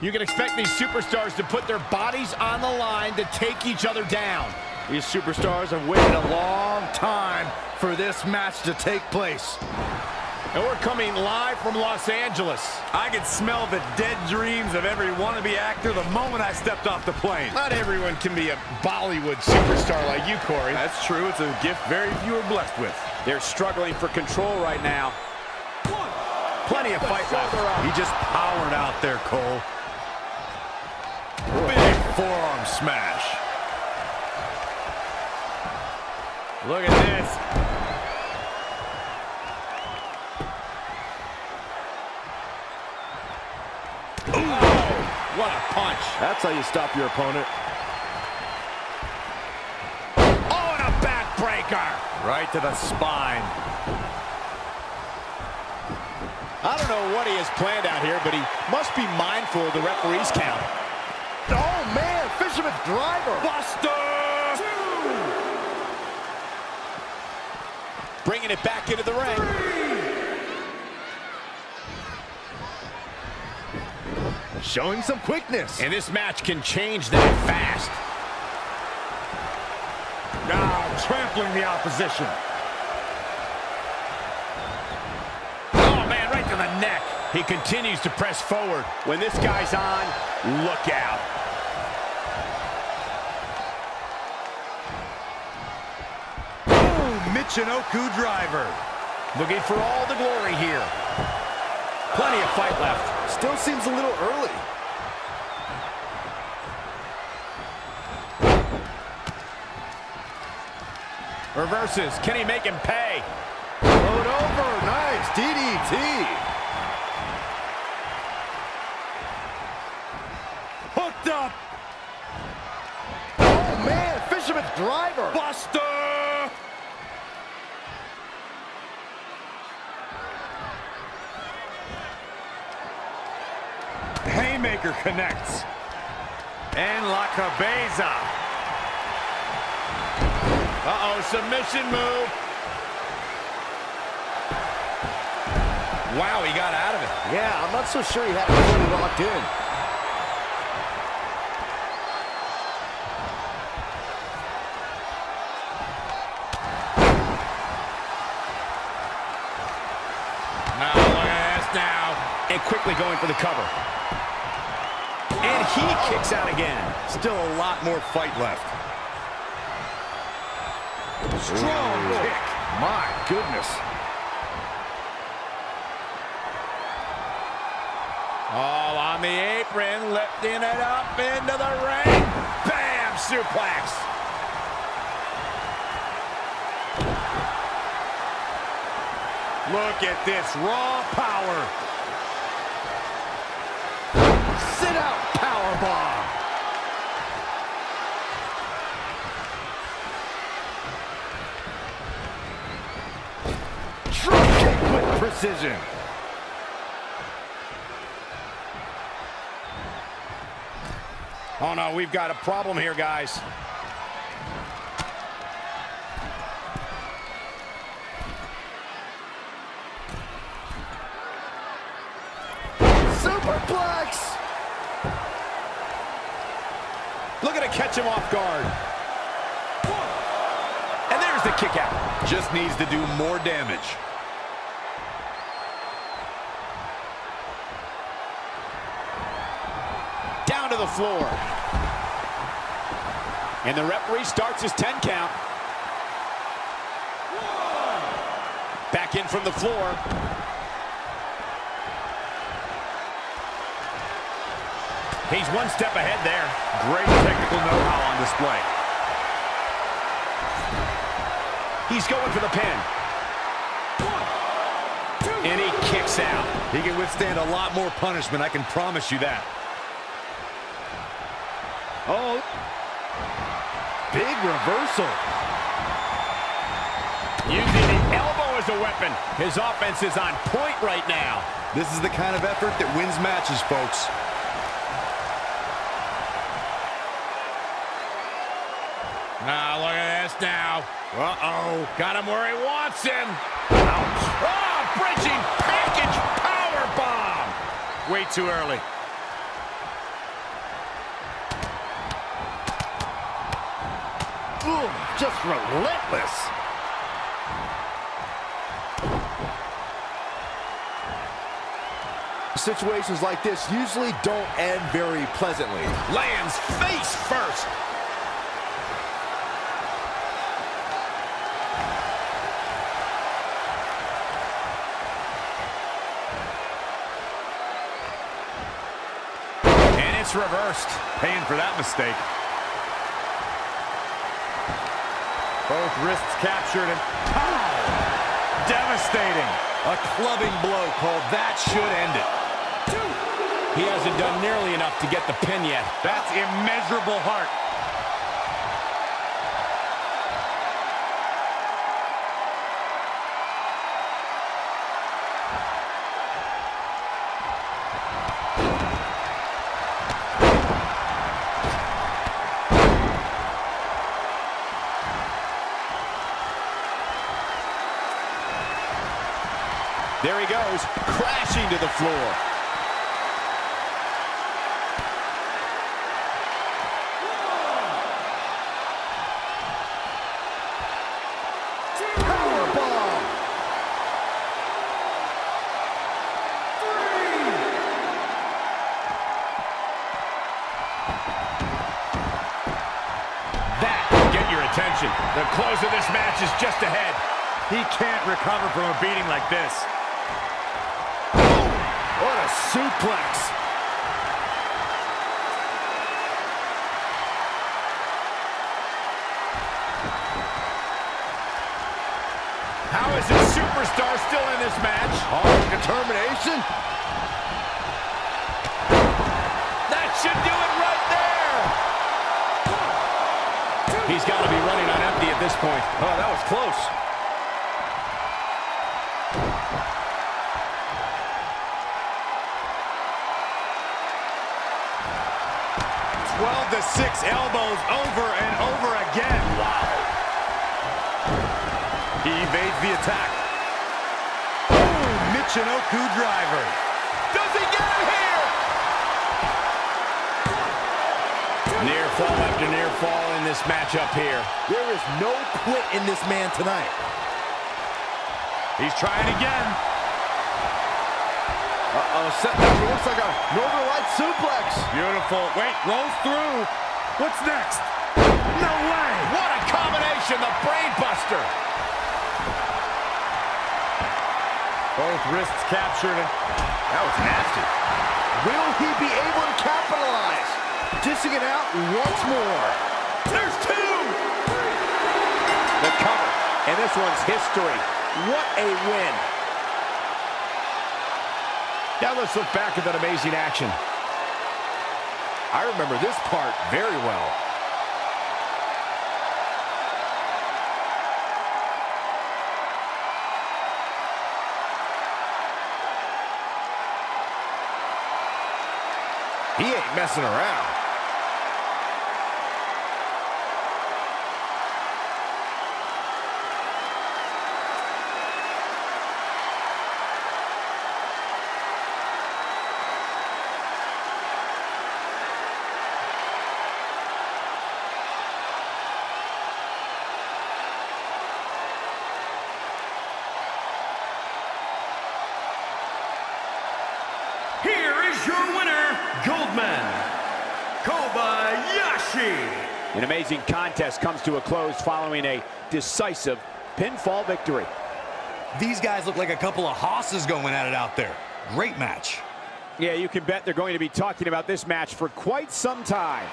You can expect these superstars to put their bodies on the line to take each other down. These superstars have waited a long time for this match to take place. And we're coming live from Los Angeles. I could smell the dead dreams of every wannabe actor the moment I stepped off the plane. Not everyone can be a Bollywood superstar like you, Corey. That's true. It's a gift very few are blessed with. They're struggling for control right now. Plenty of fight left. He just powered out there, Cole. Big forearm smash. Look at this. What a punch. That's how you stop your opponent. Oh, and a backbreaker. Right to the spine. I don't know what he has planned out here, but he must be mindful of the referee's count. Driver. Buster! Bringing it back into the ring. Showing some quickness. And this match can change that fast. Now trampling the opposition. Oh, man, right to the neck. He continues to press forward. When this guy's on, look out. Michinoku driver. Looking for all the glory here. Plenty of fight left. Still seems a little early. Reverses. Can he make him pay? Rode over. Nice. DDT. Hooked up. Oh, man. Fisherman's driver. Buster. Haymaker connects. And La Cabeza. Uh-oh, submission move. Wow, he got out of it. Yeah, I'm not so sure he had it fully locked in. Now, look at this now. And quickly going for the cover. And he kicks out again. Still a lot more fight left. Strong kick. My goodness. All on the apron, lifting it up into the ring. Bam! Suplex. Look at this raw power. Sit out powerbomb. Drop with precision. Oh, no, we've got a problem here, guys. Looking to catch him off guard. And there's the kick out. Just needs to do more damage. Down to the floor. And the referee starts his 10 count. Back in from the floor. He's one step ahead there. Great technical know-how on display. He's going for the pin. And he kicks out. He can withstand a lot more punishment, I can promise you that. Oh. Big reversal. Using the elbow as a weapon. His offense is on point right now. This is the kind of effort that wins matches, folks. Now. Uh-oh. Got him where he wants him. Ouch. Oh, bridging package power bomb. Way too early. Ooh, just relentless. Situations like this usually don't end very pleasantly. Lands face first. It's reversed. Paying for that mistake. Both wrists captured and pow! Devastating. A clubbing blow called that should end it. He hasn't done nearly enough to get the pin yet. That's immeasurable heart. He goes, crashing to the floor. Powerbomb. That will get your attention. The close of this match is just ahead. He can't recover from a beating like this. A suplex. How is this superstar still in this match? Hard determination. That should do it right there. He's got to be running on empty at this point. Oh, that was close. To six elbows over and over again. Wow. He evades the attack. Oh, Michinoku driver. Does he get him here? Near fall after near fall in this matchup here. There is no quit in this man tonight. He's trying again. Uh-oh, setting up. It looks like a Northern Light suplex. Beautiful. Wait, rolls through. What's next? No way. What a combination, the brain buster. Both wrists captured. That was nasty. Will he be able to capitalize? Dishing it out once more. There's two. The cover. And this one's history. What a win. Now let's look back at that amazing action. I remember this part very well. He ain't messing around. Here is your winner, Goldman, Kobayashi. An amazing contest comes to a close following a decisive pinfall victory. These guys look like a couple of hosses going at it out there. Great match. Yeah, you can bet they're going to be talking about this match for quite some time.